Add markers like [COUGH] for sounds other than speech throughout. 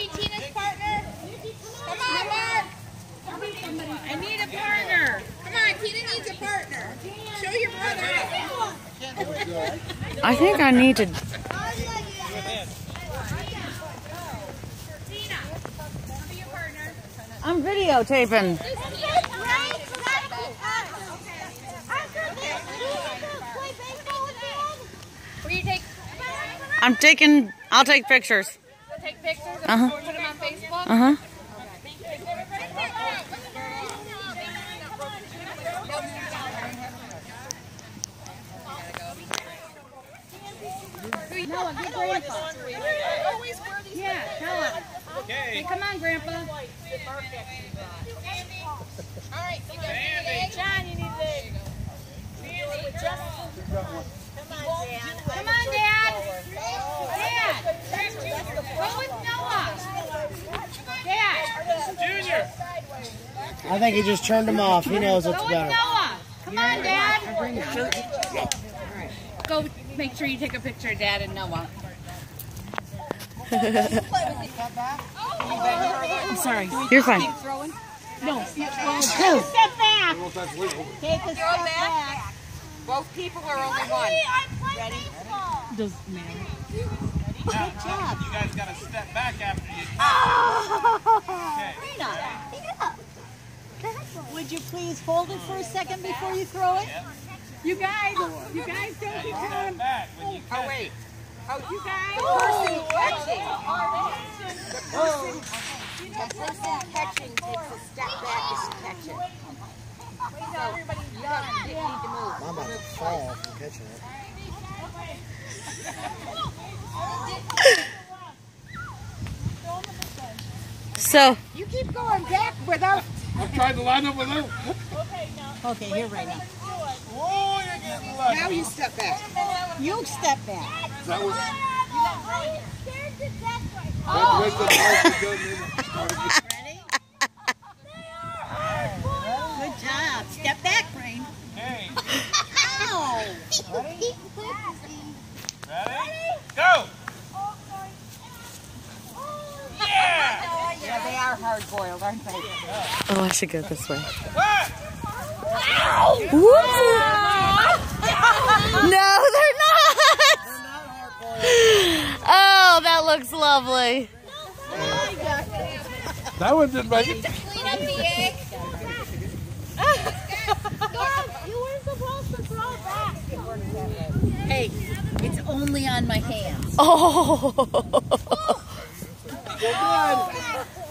be Tina's partner? Come on, Mark. I need a partner. Come on, Tina needs a partner. Show your brother. I think I need to. Tina, come be your partner. I'm videotaping. Will you take I'm taking. I'll take pictures. Take pictures and Uh-huh. put them on Facebook? Uh huh. Noah, get Grandpa. Yeah, Noah. Hey, come on, Grandpa. All right, you guys need an egg? John, you need an egg. Come on, Dad. Dad. Go with Noah. Dad. Junior. I think he just turned him off. He knows what's Go with better. Noah. Come on, Dad. Go make sure you take a picture of Dad and Noah. I'm sorry. You're fine. No. Step back. Take a step back. Both people are only one. Ready? Doesn't matter. You guys got to step back after you. Ah! Would you please hold it for a second before you throw it? You guys, you guys don't be Step back Oh wait. Oh, you guys. person oh. catching. The person, the person catching takes a step back to catch it. So, you don't need to move. I'm about to fall from catching it. So You keep going back without. I'm trying to line up with them. Okay, here, right now. Oh, you're getting lucky. Now you step back. You step back. Oh. That was. Good job. Step back, Rain. Hey, Ow! ready? Go! Yeah! Yeah, they are hard boiled, aren't they? oh, I should go this way. What? No, they're not. Oh, that looks lovely. That one didn't make it. Clean up the egg. You weren't supposed to throw back. Hey, it's only on my hands. Oh. oh.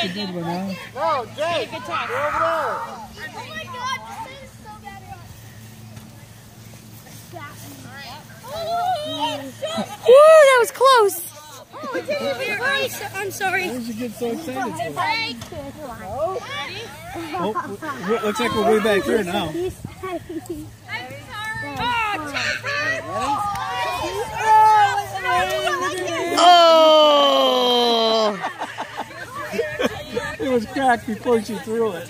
Oh, Jake, you're over there. Woo, that was close. I'm sorry. Where'd you get so excited for? Break. Oh, looks like we're way back here now. [LAUGHS] I'm sorry. Oh. [LAUGHS] It was cracked before she threw it.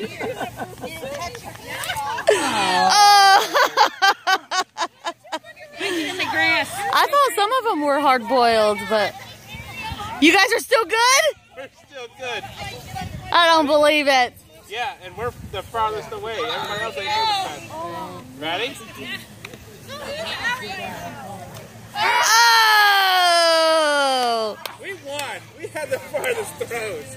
Oh. in the grass. I thought some of them were hard boiled, but you guys are still good? We're still good. I don't believe it. Yeah, and we're the farthest away. Everybody else ain't moving fast. Ready? Oh! We won. We had the farthest throws.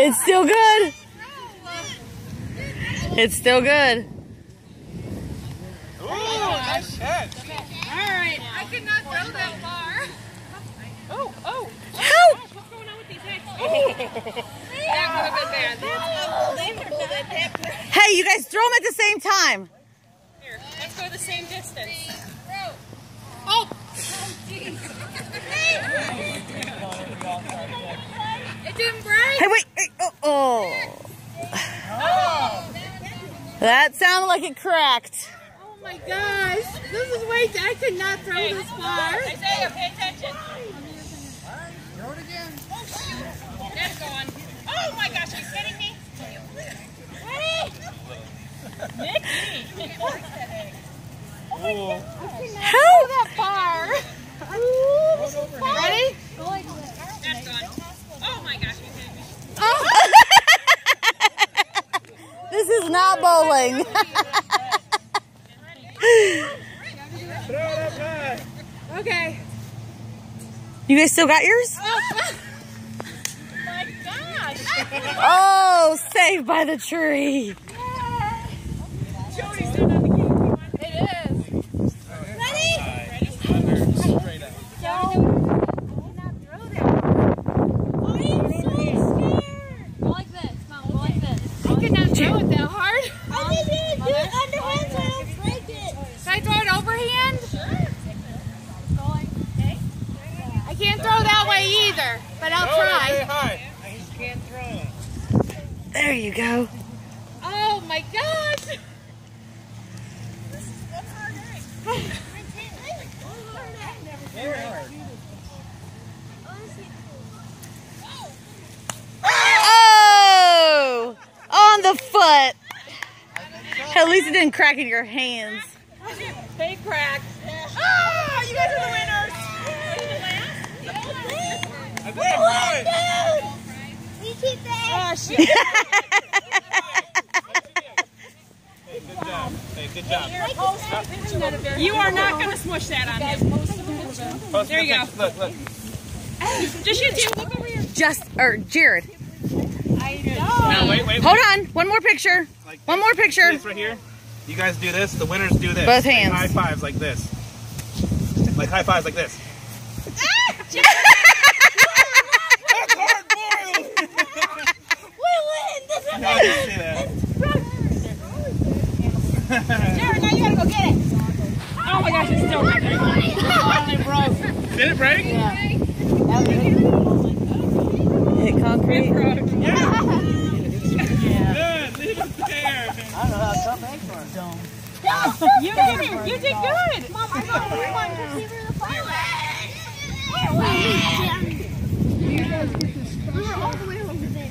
It's still good. It's still good. Ooh, nice catch. Alright. I could not throw that far. Oh, oh, oh. Help! What's going on with these eggs? that oh. would have been bad. Unbelievable that that Hey, you guys throw them at the same time. Here, let's go the same distance. Oh! oh it didn't break. Hey, wait. Hey, oh, oh. That sounded like it cracked. Oh my gosh. This is way I could not throw this far. Isaiah, pay attention. Throw it again. That's going. Oh my gosh, are you kidding me? Ready? Nicky. Ooh. Help! that far. Ready? That's gone. Oh my gosh, are you kidding me? This is not bowling. Throw it up high. [LAUGHS] Okay. You guys still got yours? [LAUGHS] Oh. Oh, saved by the tree. Jody's doing on the camera. It is. I could not throw it that hard. Should I throw it overhand? I can't throw that way either, but I'll Throw it up try. very high. You can't throw it. There you go. Oh my gosh! Oh! On the foot. At least it didn't crack in your hands. Big crack. Oh, you guys are the winners. I think I throw it. Oh, shit. Hey, good job. Hey, good job. You are not going to smush that on him. There you the picture. Look, look. Just you two. Look over here. Just, or Jared. Now, wait, wait. Hold on. One more picture. Like One more picture. This right here. You guys do this. The winners do this. Both Like hands. high fives like this. Like high fives like this. Ah! That's hard boiled. No, I didn't see that. Jared, now you got to go get it. Oh my gosh, it's still right there. Finally broke. Did it break? Yeah. Hit concrete. Yeah. Good. Leave it there. You did it. You did good. Mom, I got one receiver the We were all the way over there.